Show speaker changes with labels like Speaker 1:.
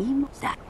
Speaker 1: 言い